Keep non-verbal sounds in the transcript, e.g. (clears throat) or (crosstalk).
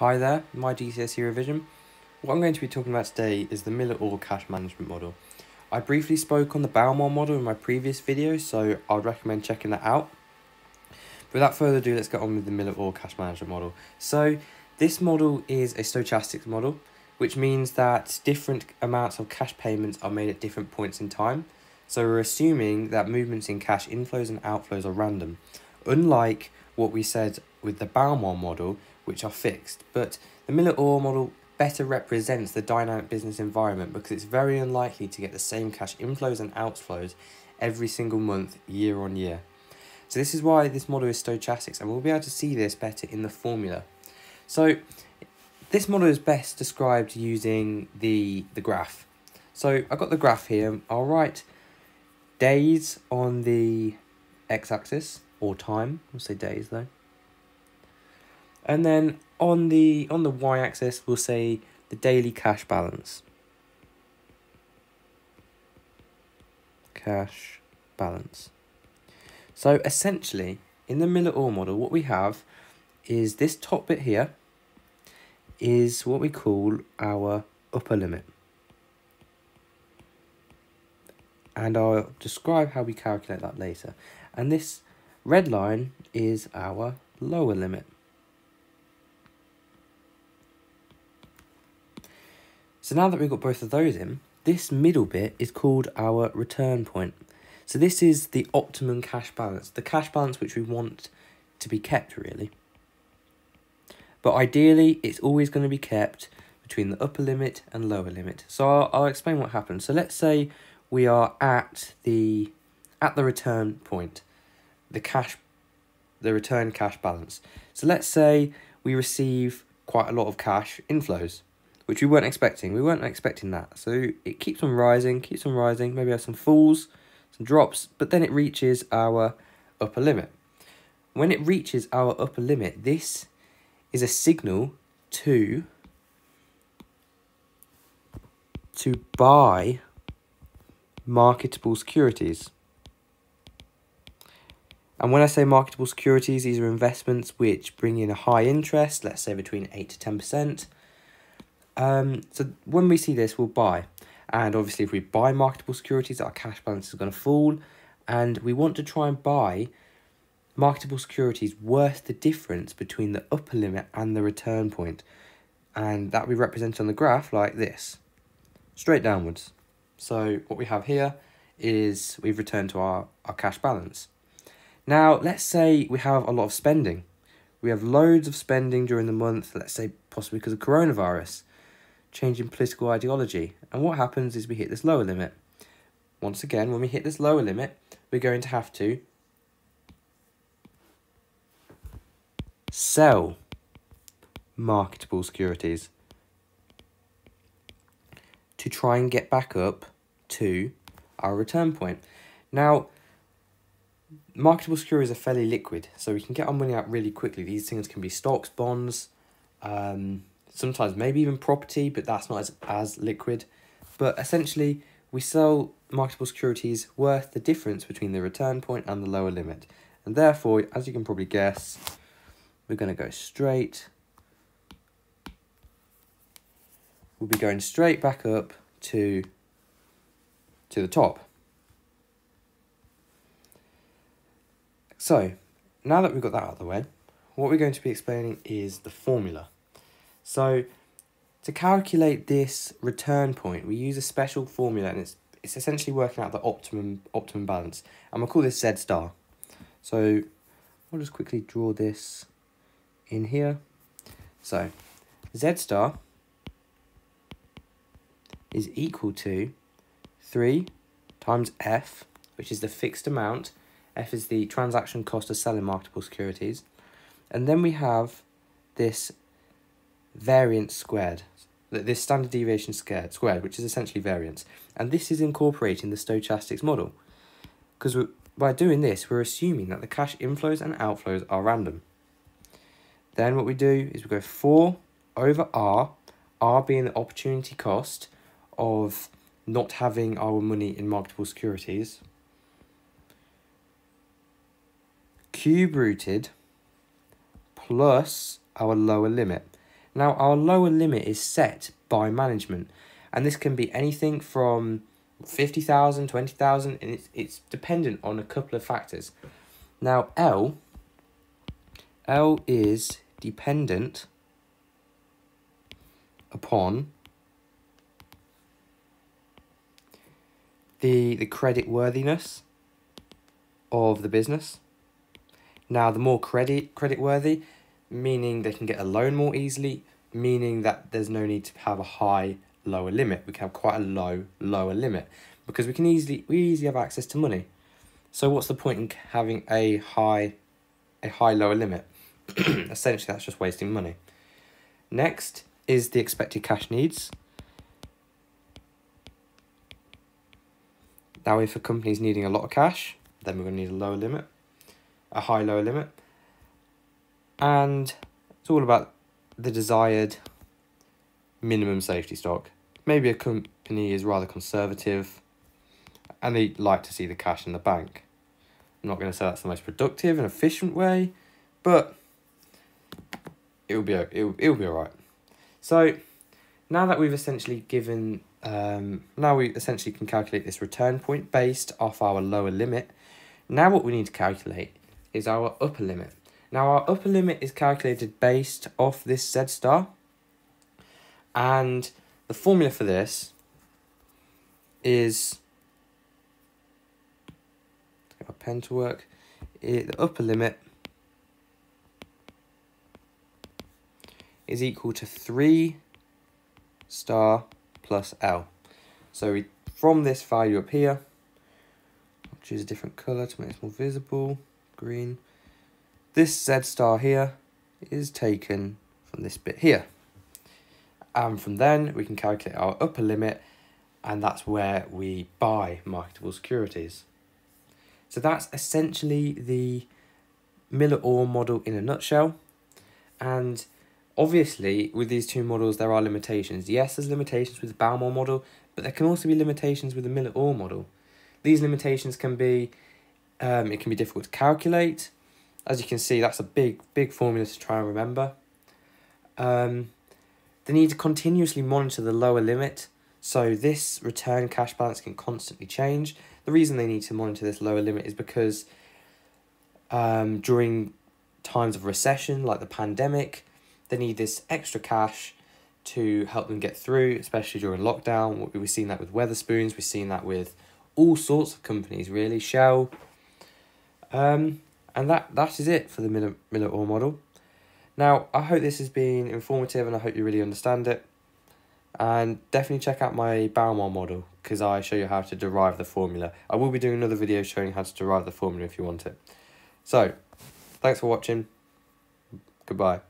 Hi there, my GCSE revision. What I'm going to be talking about today is the Miller-Orr cash management model. I briefly spoke on the Baumol model in my previous video, so I'd recommend checking that out. Without further ado, let's get on with the Miller-Orr cash management model. So this model is a stochastic model, which means that different amounts of cash payments are made at different points in time. So we're assuming that movements in cash inflows and outflows are random, unlike what we said with the Baumol model, which are fixed. But the Miller-Orr model better represents the dynamic business environment because it's very unlikely to get the same cash inflows and outflows every single month, year on year. So this is why this model is stochastics, and we'll be able to see this better in the formula. So this model is best described using the, the graph. So I've got the graph here. I'll write days on the x-axis, or time, we'll say days though. And then on the on the y-axis, we'll say the daily cash balance. Cash balance. So essentially, in the Miller-Orr model, what we have is this top bit here is what we call our upper limit. And I'll describe how we calculate that later. And this red line is our lower limit. So now that we've got both of those in, this middle bit is called our return point. So this is the optimum cash balance, the cash balance which we want to be kept really. But ideally, it's always going to be kept between the upper limit and lower limit. So I'll, I'll explain what happens. So let's say we are at the at the return point, the cash, the return cash balance. So let's say we receive quite a lot of cash inflows which we weren't expecting. We weren't expecting that. So it keeps on rising, keeps on rising. Maybe have some falls, some drops, but then it reaches our upper limit. When it reaches our upper limit, this is a signal to to buy marketable securities. And when I say marketable securities, these are investments which bring in a high interest, let's say between 8 to 10%. Um, so when we see this, we'll buy. And obviously, if we buy marketable securities, our cash balance is going to fall. And we want to try and buy marketable securities worth the difference between the upper limit and the return point. And that we represent on the graph like this, straight downwards. So what we have here is we've returned to our, our cash balance. Now, let's say we have a lot of spending. We have loads of spending during the month, let's say possibly because of coronavirus change in political ideology. And what happens is we hit this lower limit. Once again, when we hit this lower limit, we're going to have to sell marketable securities to try and get back up to our return point. Now, marketable securities are fairly liquid, so we can get our money out really quickly. These things can be stocks, bonds, um, sometimes maybe even property, but that's not as, as liquid. But essentially, we sell marketable securities worth the difference between the return point and the lower limit. And therefore, as you can probably guess, we're going to go straight. We'll be going straight back up to, to the top. So, now that we've got that out of the way, what we're going to be explaining is the formula. So to calculate this return point, we use a special formula and it's it's essentially working out the optimum optimum balance. And we'll call this Z star. So I'll just quickly draw this in here. So Z star is equal to 3 times F, which is the fixed amount. F is the transaction cost of selling marketable securities. And then we have this variance squared, that this standard deviation squared, squared, which is essentially variance. And this is incorporating the stochastics model. Because by doing this, we're assuming that the cash inflows and outflows are random. Then what we do is we go 4 over R, R being the opportunity cost of not having our money in marketable securities, cube rooted plus our lower limit. Now, our lower limit is set by management, and this can be anything from 50,000, 20,000, and it's, it's dependent on a couple of factors. Now, L, L is dependent upon the, the credit worthiness of the business. Now, the more credit credit worthy, meaning they can get a loan more easily, meaning that there's no need to have a high lower limit. We can have quite a low lower limit because we can easily we easily have access to money. So what's the point in having a high a high lower limit? (clears throat) Essentially, that's just wasting money. Next is the expected cash needs. Now, if a company is needing a lot of cash, then we're going to need a lower limit, a high lower limit. And it's all about the desired minimum safety stock. Maybe a company is rather conservative and they like to see the cash in the bank. I'm not going to say that's the most productive and efficient way, but it will be it will, it will be all right. So now that we've essentially given um, now we essentially can calculate this return point based off our lower limit. Now what we need to calculate is our upper limit. Now our upper limit is calculated based off this Z star. And the formula for this is get my pen to work. It, the upper limit is equal to 3 star plus L. So we, from this value up here, choose a different colour to make it more visible, green. This Z star here is taken from this bit here. And from then we can calculate our upper limit and that's where we buy marketable securities. So that's essentially the Miller-Orr model in a nutshell. And Obviously, with these two models, there are limitations. Yes, there's limitations with the Baumol model, but there can also be limitations with the Miller-Orr model. These limitations can be, um, it can be difficult to calculate. As you can see, that's a big, big formula to try and remember. Um, they need to continuously monitor the lower limit, so this return cash balance can constantly change. The reason they need to monitor this lower limit is because um, during times of recession, like the pandemic, they need this extra cash to help them get through, especially during lockdown. We've seen that with Wetherspoons, we've seen that with all sorts of companies, really, Shell. Um, and that, that is it for the Miller, Miller-Orr model. Now, I hope this has been informative and I hope you really understand it. And definitely check out my Baumol model because I show you how to derive the formula. I will be doing another video showing how to derive the formula if you want it. So, thanks for watching. Goodbye.